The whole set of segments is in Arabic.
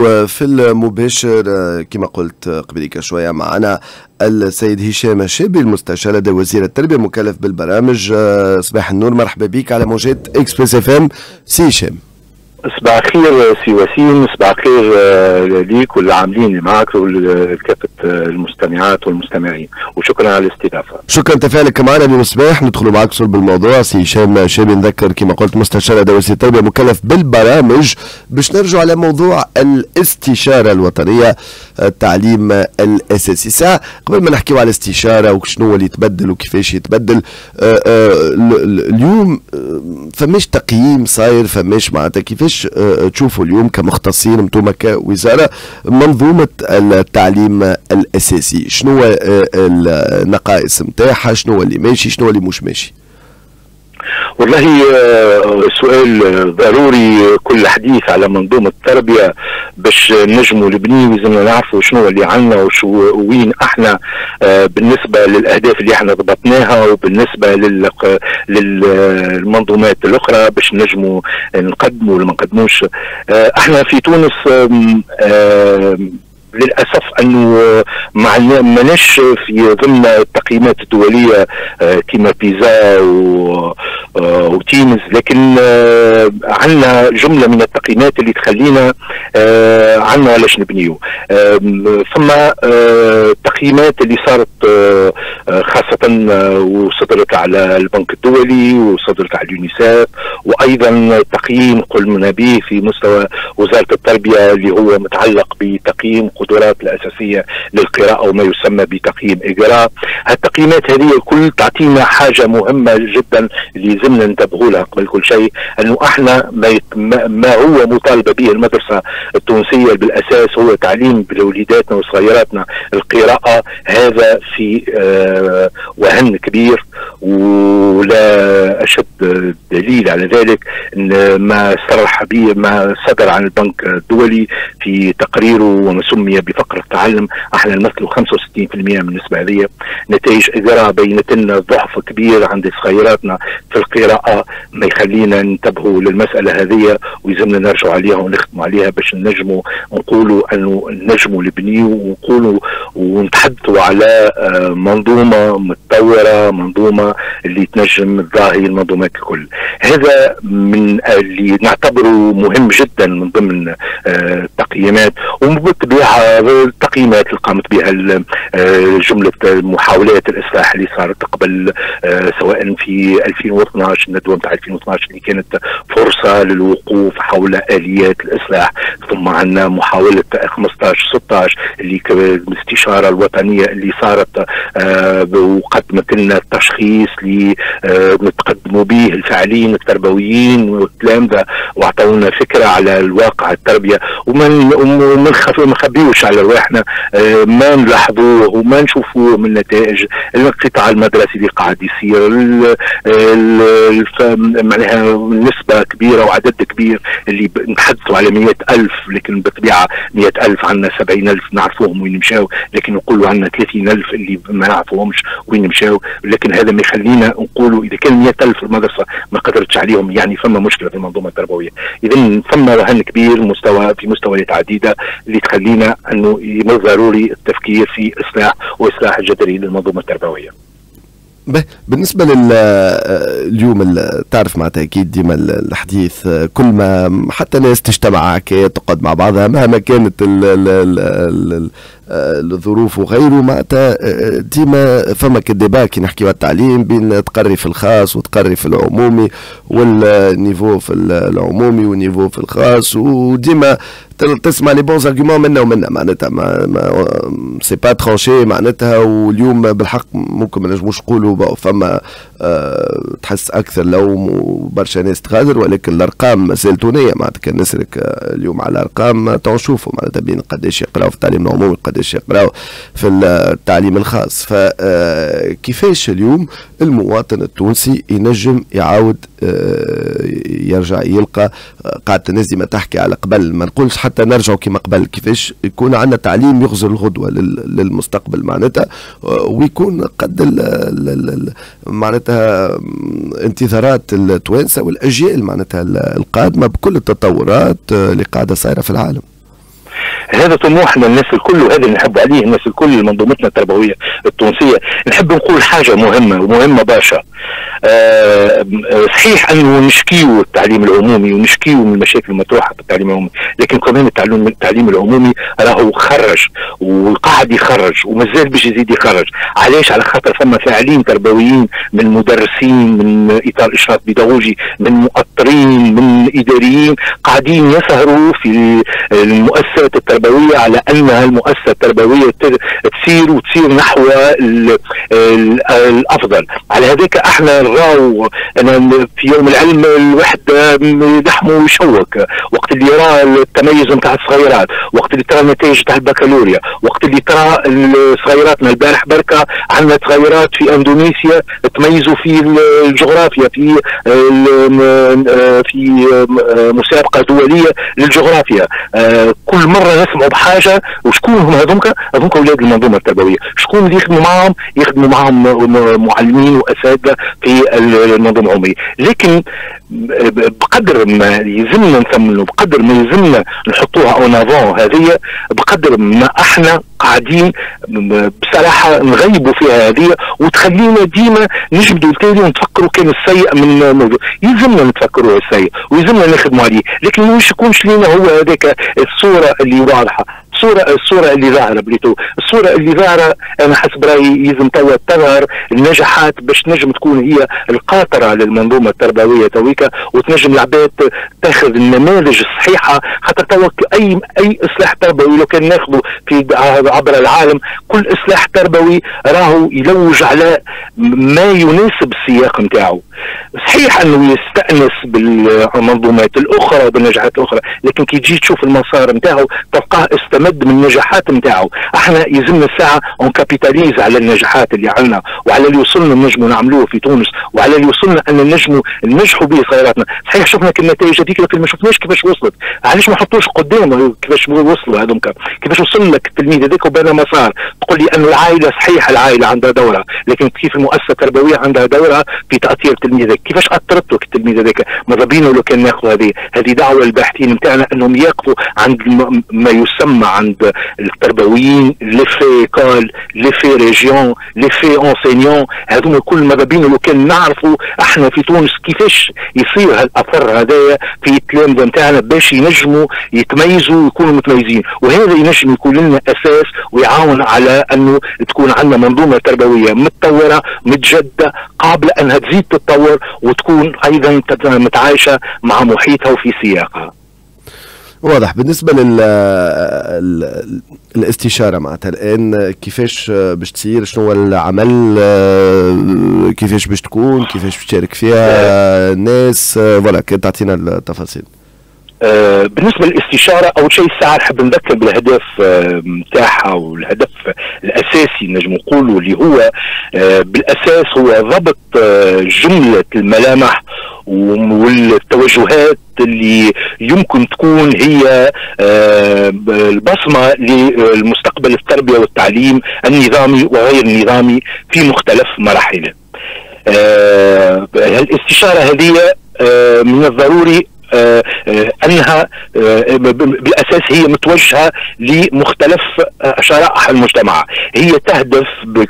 وفي المباشر كما قلت قبيلك شوية معنا السيد هشام الشابي المستشار لدى وزير التربية المكلف بالبرامج صباح النور. مرحبا بك على موجات Express FM. سي هشام. صباح الخير سي وسيم. صباح الخير آه، ليك والعاملين اللي معك ولكافة المستمعات والمستمعين. وشكرا على الاستضافة. شكرا تفاعلك معنا اليوم الصباح ندخلوا معك صلب الموضوع. سي هشام شابي نذكر كما قلت مستشار دوله التربية مكلف بالبرامج. باش نرجع على موضوع الاستشارة الوطنية التعليم الأساسي. ساعة قبل ما نحكيو على الاستشارة وشنو اللي يتبدل وكيفاش يتبدل آه، آه، اليوم فماش تقييم صاير فماش معناتها كيفاش آه، تشوفوا اليوم كمختصين أنتم كوزارة منظومة التعليم الأساسي. شنو آه، النقائص نتاعها شنو اللي ماشي؟ شنو اللي مش ماشي؟ والله آه، سؤال ضروري كل حديث على منظومة التربية باش نجموا نبنيه لازمنا نعرفوا شنو اللي عندنا وشو وين إحنا آه، بالنسبة للأهداف اللي إحنا ضبطناها وبالنسبة للمنظومات الأخرى باش نجموا نقدموا ولا ما نقدموش. آه، إحنا في تونس للأسف أنه ما ماناش في ضمن التقييمات الدولية آه، كما بيزا آه، وتيمز لكن آه، عندنا جملة من التقييمات اللي تخلينا عندنا علاش نبنيو. ثم التقييمات اللي صارت خاصة وصدرت على البنك الدولي وصدرت على اليونيسيف وأيضا تقييم قلنا به في مستوى وزارة التربية اللي هو متعلق بتقييم القدرات الأساسية للقراءة وما يسمى بتقييم إجراء. التقييمات هذه الكل تعطينا حاجة مهمة جدا اللي لازمنا ننتبهوا لها قبل كل شيء أنه إحنا ما, ما هو مطالبة به المدرسة التونسية بالأساس هو تعليم لوليداتنا وصغيراتنا. القراءة هذا في آه وهن كبير ولا أشد دليل على ذلك. ما صرح به ما صدر عن البنك الدولي في تقريره وما سمي بفقر التعلم أحنا نمثلوا 65% من النسبة هذه. نتائج اجراء بينت لنا ضعف كبير عند صغيراتنا في القراءة ما يخلينا ننتبهوا للمسألة هذه ويلزمنا نرجعوا عليها ونخدموا عليها باش نجموا نقولوا انه نجموا نبنيوا ونقولوا ونتحدثوا على آه، منظومة متطورة منظومة اللي تنجم تضاهي المنظومات الكل هذا من اللي نعتبره مهم جدا من ضمن آه، التقييمات. وبالطبيعه التقييمات اللي قامت بها آه، جملة محاولات الإصلاح اللي صارت قبل آه، سواء في 2012 الندوة نتاع 2012 اللي كانت فرصة للوقوف حول آليات الإصلاح. ثم عندنا محاولة 15 16 اللي الاستشاره الوطنية اللي صارت وقدمت لنا التشخيص اللي نتقدموا به الفاعلين التربويين والتلامذه وأعطونا فكرة على الواقع التربية. وما نخبيوش على رواحنا آه، ما نلاحظوه وما نشوفوه من نتائج الانقطاع المدرسي اللي قاعد يصير معناها نسبه كبيرة وعدد كبير اللي نتحدثوا على مئة ألف لكن بالطبيعة مئة ألف عندنا سبعين ألف نعرفوهم وين مشاو لكن نقولوا عندنا ثلاثين ألف اللي ما نعرفوهمش وين مشاو لكن هذا ما يخلينا نقولوا إذا كان 100 ألف المدرسة ما قدرتش عليهم يعني فما مشكلة في المنظومة التربوية. اذا فما رهن كبير مستوى في مستويات عديده اللي تخلينا أنه ضروري التفكير في إصلاح وإصلاح جذري للمنظومة التربوية. بالنسبة لل اليوم تعرف معناتها أكيد ديما الحديث كل ما حتى ناس تجتمع تقعد مع بعضها مهما كانت ال ال الظروف وغيره معناتها ديما فما كديبا كي نحكيو التعليم بين تقري في الخاص وتقري في العمومي والنيفو في العمومي والنيفو في الخاص. وديما تسمع لي بونز ارغيومون منا ومنا. معناتها ما, ما سي با ترونشي معناتها. واليوم بالحق ممكن ما نجموش نقولوا. فما تحس أكثر لوم وبرشا ناس تغادر ولكن الأرقام مسائل تونيه معناتها. كان نسرك اليوم على الارقام تو نشوفوا معناتها بين قداش يقراو في التعليم العمومي قداش يقراو في التعليم الخاص. فكيفاش اليوم المواطن التونسي ينجم يعاود آه، يرجع يلقى قاعدة الناس ديما تحكي على قبل. ما نقولش حتى نرجعوا كما قبل. كيفاش؟ يكون عندنا تعليم يغزر الغدوة للمستقبل معناتها ويكون قد معناتها انتظارات التوانسة والأجيال معناتها القادمة بكل التطورات اللي قاعدة صايرة في العالم. هذا طموحنا الناس الكل وهذا اللي نحب عليه الناس الكل منظومتنا التربوية التونسية. نحب نقول حاجة مهمة ومهمه باشا. آه صحيح أنه نشكيو التعليم العمومي ونشكيو من المشاكل المطروحة في التعليم العمومي لكن كمان التعليم التعليم العمومي راهو خرج وقاعد يخرج ومازال باش يزيد يخرج. علاش؟ على خاطر ثم فاعلين تربويين من مدرسين من إطار اشراف بيداغوجي من مؤطرين من إداريين قاعدين يسهروا في المؤسسات التربوية على أنها المؤسسة التربوية تسير وتسير نحو الأفضل. على هذاك إحنا نراو أنا في يوم العلم الواحد لحمه يشوك وقت اللي يرى التميز نتاع الصغيرات وقت اللي ترى النتائج تاع البكالوريا وقت اللي ترى صغيراتنا البارح بركة عندنا صغيرات في أندونيسيا تميزوا في الجغرافيا في في مسابقة دولية للجغرافيا. كل مرة نسمعوا بحاجة وشكون هم هذوك هذوك أولاد المنظومة التربوية. شكون اللي يخدموا معاهم؟ يخدموا معاهم معلمين وأساتذة في المنظومة العموميه لكن بقدر ما يلزمنا نثمنوا بقدر ما يلزمنا نحطوها اون افون هذه بقدر ما إحنا قاعدين بصراحة نغيبوا فيها هذه وتخلينا ديما نجبدوا التالي ونتفكروا كان السيء من موضوع يلزمنا نتفكروا السيء ويلزمنا نخدموا عليه لكن مش يكونش لينا هو هذاك الصورة اللي واضحة. الصورة الصورة اللي ظاهرة بليتو. الصورة اللي ظاهرة أنا حسب رأيي لازم توا تظهر النجاحات باش تنجم تكون هي القاطرة للمنظومة التربوية تويكا وتنجم العباد تاخذ النماذج الصحيحة خاطر توا اي أي إصلاح تربوي لو كان ناخذه في عبر العالم كل إصلاح تربوي راهو يلوج على ما يناسب السياق نتاعو. صحيح أنه يستأنس بالمنظومات الأخرى وبالنجاحات الأخرى لكن كي تجي تشوف المسار نتاعو تلقاه استمد من النجاحات نتاعو إحنا يلزمنا الساعة on capitalise على النجاحات اللي عندنا وعلى اللي وصلنا نجموا نعملوه في تونس وعلى اللي وصلنا أن نجموا ننجحوا به صغيراتنا صحيح شفنا النتائج هذيك لكن ما شفناش كيفاش وصلت. علاش ما نحطوش قدام كيفاش وصلوا هذوك كيفاش وصل لك التلميذ هذاك وبنى مسار؟ تقول لي انه العائلة صحيح العائلة عندها دورة لكن كيف المؤسسة التربوية عندها دورة في تأثير التلميذ كيفاش أثرت لك التلميذ هذاك؟ ماذا بينا لو كان ناخذ هذه؟ هذه دعوة الباحثين نتاعنا أنهم يقفوا عند ما يسمى عند التربويين l'effet école l'effet région l'effet enseignant هذوما كل ماذا بينا؟ لو كان نعرفوا إحنا في تونس كيفاش يصير هالأثر هذايا في التلامذه نتاعنا باش ينجموا يتميزوا ويكونوا متميزين. وهذا ينجم يكون لنا أساس ويعاون على أنه تكون عندنا منظومة تربوية متطورة متجددة قابلة أنها تزيد تتطور وتكون أيضا متعايشة مع محيطها وفي سياقها. واضح. بالنسبة لل الاستشارة معناتها الآن كيفاش باش تصير شنو هو العمل؟ كيفاش باش تكون؟ كيفاش باش تشارك فيها الناس؟ فوالا تعطينا التفاصيل. آه بالنسبة للاستشارة أول شيء الساعة نحب نذكر بالهدف نتاعها آه والهدف الأساسي نجم نقولوا اللي هو آه بالأساس هو ضبط جملة الملامح والتوجهات اللي يمكن تكون هي البصمة للمستقبل التربية والتعليم النظامي وغير النظامي في مختلف مراحله الاستشارة هذه من الضروري آه آه انها آه بالأساس هي متوجهة لمختلف شرائح المجتمع. هي تهدف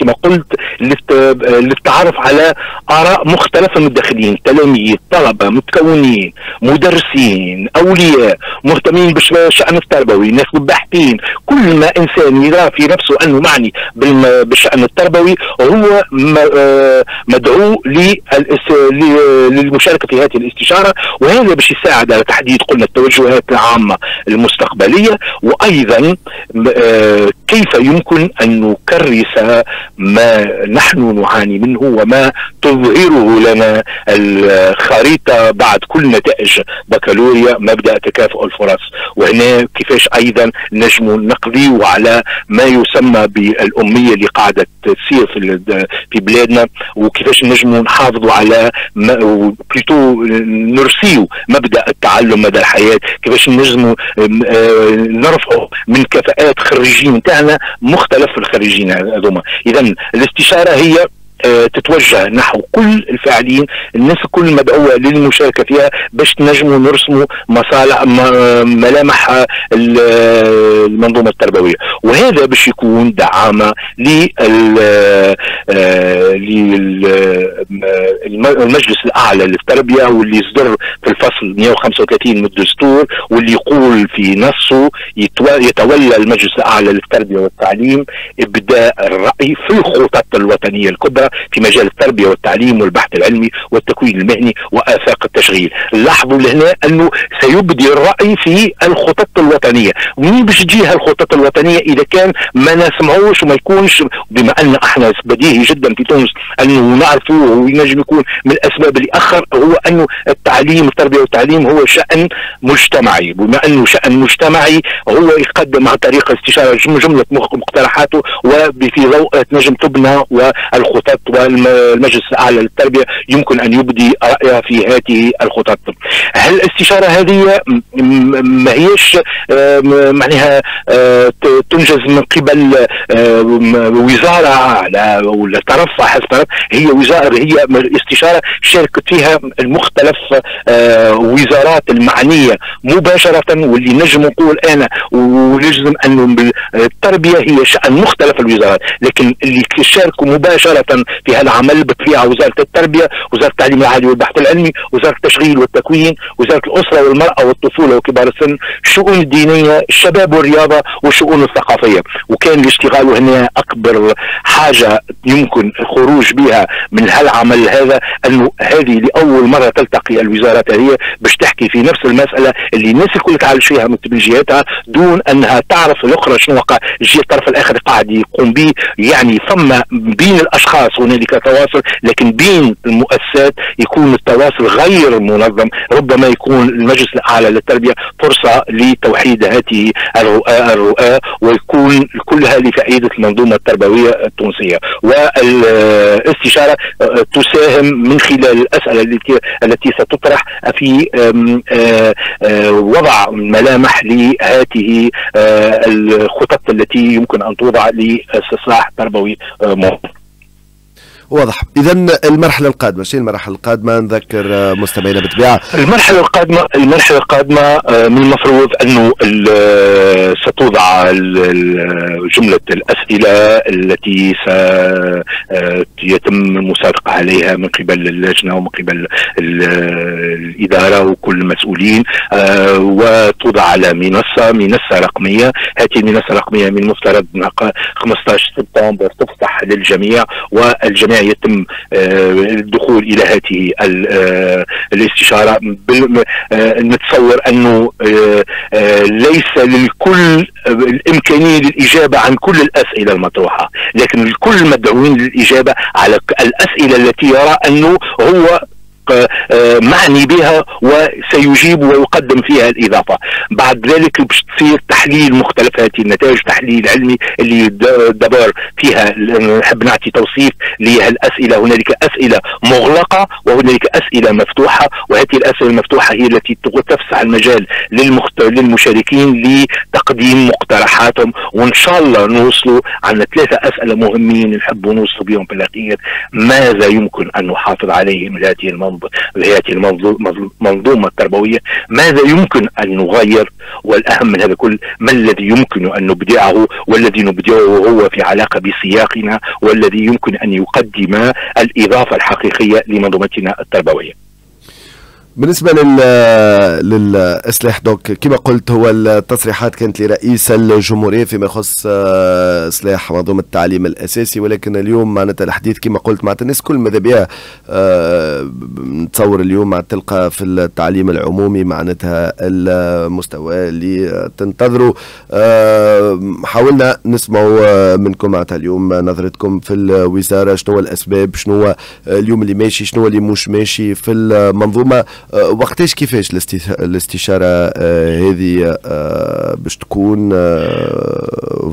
كما قلت للتعرف على آراء مختلفة من الداخلين تلاميذ طلبة متكونين مدرسين أولياء مهتمين بالشأن التربوي ناس باحثين كل ما إنسان يرى في نفسه أنه معني بالشأن التربوي هو مدعو للمشاركة في هذه الاستشارة. وهذا باش يساعد على تحديد قلنا التوجهات العامة المستقبلية وأيضا كيف يمكن أن نكرس ما نحن نعاني منه وما تظهره لنا الخريطة بعد كل نتائج بكالوريا مبدأ تكافؤ الفرص. وهنا كيفاش أيضا نجم نقضي على ما يسمى بالأمية اللي قاعدة تصير في في بلادنا وكيفاش نجم نحافظوا على بليتو نرسيو مبدأ التعلم مدى الحياة كيفاش نجموا نرفعوا من كفاءات خريجين نتاعنا مختلف الخريجين هذوما. اذا الاستشارة هي آه، تتوجه نحو كل الفاعلين الناس الكل مدعوه للمشاركة فيها باش نجموا نرسموا مصالح ملامح المنظومة التربوية. وهذا باش يكون دعامة للمجلس الأعلى للتربية واللي يصدر في الفصل 135 من الدستور واللي يقول في نصه يتولى المجلس الأعلى للتربية والتعليم إبداء الرأي في الخطط الوطنية الكبرى في مجال التربية والتعليم والبحث العلمي والتكوين المهني وآفاق التشغيل. لاحظوا لهنا أنه سيبدي الرأي في الخطط الوطنية. ومين باش تجي هالخطط الوطنية إذا كان ما نسمعوش وما يكونش؟ بما أن إحنا بديهي جدا في تونس انه نعرفوه وينجم يكون من الأسباب اللي اخر هو انه التعليم التربية والتعليم هو شأن مجتمعي. بما أنه شأن مجتمعي هو يقدم عن طريق استشارة جملة مقترحاته وفي ضوء تنجم تبنى والخطط والمجلس الأعلى للتربية يمكن أن يبدي رايه في هذه الخطط. هل الاستشارة هذه ما هيش معناها آه، تنجز من قبل آه، وزارة على ولا طرف حسب هي وزارة هي استشارة شاركت فيها المختلف آه، وزارات المعنية مباشرة واللي نجم نقول أنا ونجزم انه التربيه هي شأن مختلف الوزارات لكن اللي شاركوا مباشرة في هذا العمل بالطبيعه وزارة التربية وزارة التعليم العالي والبحث العلمي وزارة التشغيل والتكوين وزارة الأسرة والمرأة والطفولة وكبار السن الشؤون الدينية الشباب والرياضة والشؤون الثقافية. وكان الاشتغال هنا أكبر حاجة يمكن الخروج بها من هالعمل هذا أنه هذه لأول مرة تلتقي الوزارات هذه باش تحكي في نفس المسألة اللي الناس الكل تعالج فيها من جهتها دون أنها تعرف الأخرى شنو وقع. الجهه الطرف الآخر قاعد يقوم به يعني ثم بين الأشخاص هنالك تواصل لكن بين المؤسسات يكون التواصل غير منظم ربما يكون المجلس الأعلى للتربية فرصة لتوحيد هذه الرؤى ويكون كلها لفائده المنظومة التربوية التونسية. والاستشارة تساهم من خلال الأسئلة التي التي ستطرح في آه، آه، وضع ملامح لهذه آه، الخطط التي يمكن أن توضع لاستصلاح تربوي مهم. واضح. اذا المرحلة القادمة شيء المرحلة القادمة؟ نذكر مستمعينا بالطبيعه المرحلة القادمة المرحلة القادمة آه، من المفروض أنه ستوضع جملة الأسئلة التي سيتم المسابقه عليها من قبل اللجنة ومن قبل الإدارة وكل المسؤولين. آه، وتوضع على منصة منصة رقمية. هذه المنصة الرقمية من المفترض 15 سبتمبر تفتح للجميع والجميع يتم آه، الدخول إلى هذه آه، الاستشارة. آه، نتصور أنه ليس للكل الإمكانية للإجابة عن كل الأسئلة المطروحة. لكن الكل مدعوين للإجابة على الأسئلة التي يرى أنه هو آه، معني بها وسيجيب ويقدم فيها الإضافة. بعد ذلك باش تصير تحليل مختلف هذه النتائج تحليل علمي اللي دبر فيها نحب نعطي توصيف لهالأسئلة. هنالك أسئلة مغلقة وهنالك أسئلة مفتوحة وهذه الأسئلة المفتوحة هي التي تفسح المجال للمخت... للمشاركين لتقديم مقترحاتهم. وإن شاء الله نوصلوا عن ثلاثة أسئلة مهمين نحب نوصلوا بهم في الأخير. ماذا يمكن أن نحافظ عليه من هذه المنظومة؟ هذه المنظومة التربوية ماذا يمكن أن نغير؟ والأهم من هذا كل ما الذي يمكن أن نبدعه؟ والذي نبدعه هو في علاقة بسياقنا والذي يمكن أن يقدم الإضافة الحقيقية لمنظومتنا التربوية. بالنسبة لل للإصلاح دوك كما قلت هو التصريحات كانت لرئيس الجمهورية فيما يخص آه، إصلاح منظومة التعليم الأساسي ولكن اليوم معناتها الحديث كما قلت معناتها الناس كل ماذا بها آه، نتصور اليوم مع تلقى في التعليم العمومي معناتها المستوى اللي تنتظروا آه، حاولنا نسمعوا منكم معناتها اليوم نظرتكم في الوزارة شنو الأسباب شنو اليوم اللي ماشي شنو اللي مش ماشي في المنظومة. آه، وقتاش كيفاش الاستشارة آه، هذه آه، باش تكون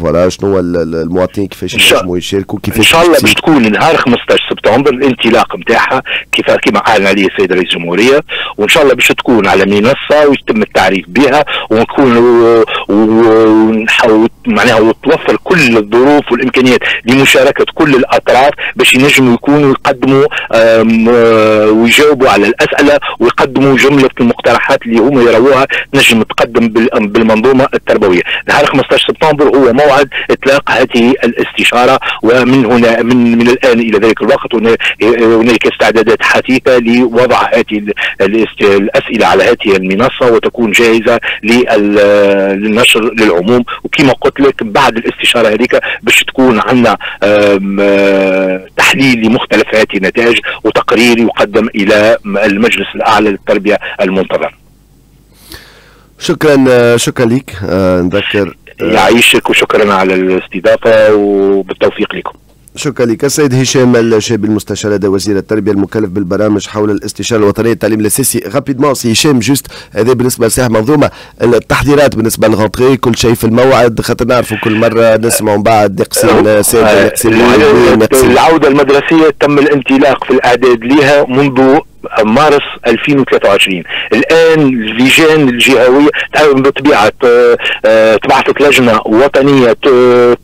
فوالا شنو المواطنين كيفاش ينجموا يشاركوا كيفاش إن شاء الله باش تكون نهار 15 سبتمبر الانطلاق نتاعها كيف كما اعلن عليه السيد رئيس الجمهورية وإن شاء الله باش تكون على منصة ويتم التعريف بها ونكون ونحاول معناها وتوفر كل الظروف والإمكانيات لمشاركة كل الأطراف باش ينجموا يكونوا يقدموا ويجاوبوا على الأسئلة ويقدموا جملة المقترحات اللي هم يروها نجم تقدم بالمنظومة التربوية. نهار 15 سبتمبر هو موعد إطلاق هذه الاستشارة ومن هنا من من الآن إلى ذلك الوقت هناك استعدادات حثيثة لوضع هذه الأسئلة على هذه المنصة وتكون جاهزة للنشر للعموم. وكما قلت لك بعد الاستشارة هذيك باش تكون عندنا تحليل لمختلف هذه النتائج وتقرير يقدم إلى المجلس الأعلى للتربيه المنتظر شكرا شكرا لك نذكر يعيشك وشكرا على الاستضافة وبالتوفيق لكم. شكرا لك. السيد هشام الشابي المستشار لدى وزير التربية المكلف بالبرامج حول الاستشارة الوطنية للتعليم الاساسي rapidement سي. هشام juste هذا بالنسبة لصحيح منظومة. التحضيرات بالنسبة للغونتري كل شيء في الموعد خاطر نعرفوا كل مرة نسمعوا بعد نقسم ساده نقسم العودة المدرسية تم الانطلاق في الأعداد لها منذ مارس 2023 الآن اللجان الجهوية بطبيعة تبعثت لجنة وطنية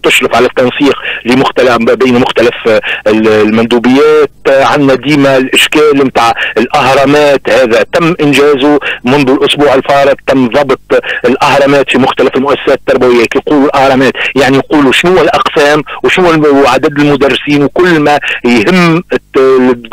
تشرف على التنسيق لمختلف بين مختلف المندوبيات عندنا ديما الإشكال نتاع الأهرامات. هذا تم إنجازه منذ الأسبوع الفارط تم ضبط الأهرامات في مختلف المؤسسات التربوية يقولوا الأهرامات. يعني يقولوا شنو الأقسام وشنو عدد المدرسين وكل ما يهم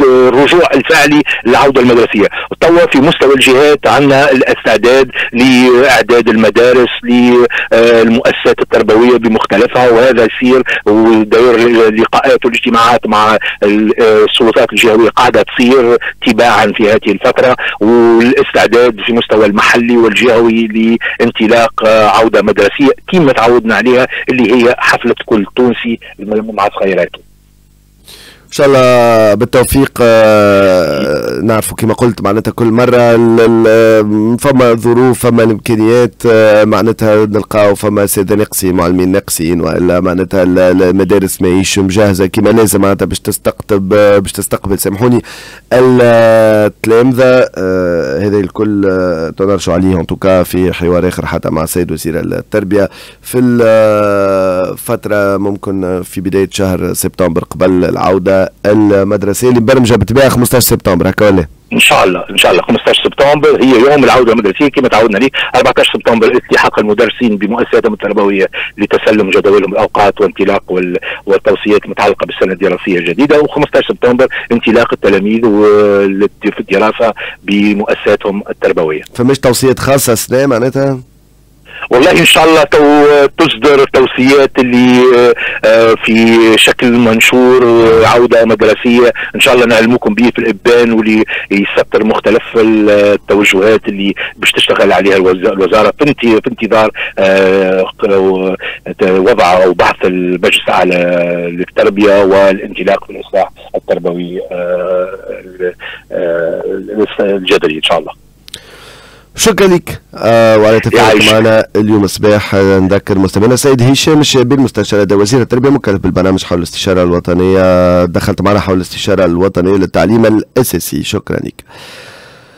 الرجوع الفعلي العودة المدرسية. توا في مستوى الجهات عندنا الاستعداد لإعداد المدارس للمؤسسات التربوية بمختلفها وهذا يصير وداير اللقاءات والاجتماعات مع السلطات الجهوية. قاعدة تصير تباعا في هذه الفترة والاستعداد في مستوى المحلي والجهوي لانطلاق عودة مدرسية كما تعودنا عليها اللي هي حفلة كل تونسي مع خيراته إن شاء الله بالتوفيق آه، نعرفوا كما قلت معناتها كل مرة فما ظروف فما الإمكانيات آه، معناتها نلقاو فما ساده نقصي معلمين نقصيين وإلا معناتها المدارس ما ماهيش مجهزة كما لازم معناتها باش تستقطب آه، باش تستقبل. سامحوني. التلامذة هذا الكل تنرجع عليه توكا في حوار آخر حتى مع السيد وزير التربية في الفترة ممكن في بداية شهر سبتمبر قبل العودة المدرسية اللي مبرمجة بالطبيعه 15 سبتمبر هكا ولا؟ إن شاء الله إن شاء الله 15 سبتمبر هي يوم العودة المدرسية كما تعودنا عليه 14 سبتمبر التحاق المدرسين بمؤسساتهم التربويه لتسلم جداولهم الأوقات وانطلاق والتوصيات المتعلقه بالسنة الدراسية الجديدة و15 سبتمبر انطلاق التلاميذ في الدراسه بمؤسساتهم التربوية. فمش توصيات خاصة سنه معناتها؟ والله إن شاء الله تو تصدر توصيات اللي آه، في شكل منشور عودة مدرسية. إن شاء الله نعلمكم به في الإبان واللي يسطر مختلف التوجهات اللي باش تشتغل عليها الوزارة. في انتظار آه، وضع أو بحث المجلس الاعلى للتربيه والانطلاق في الإصلاح التربوي آه، الجذري إن شاء الله. شكرا لك آه وعلى تفاعلك معنا اليوم الصباح آه، نذكر مستمعينا السيد هشام الشابي المستشار لدى وزير التربية مكلف بالبرنامج حول الاستشارة الوطنية. دخلت معنا حول الاستشارة الوطنية للتعليم الأساسي. شكرا لك.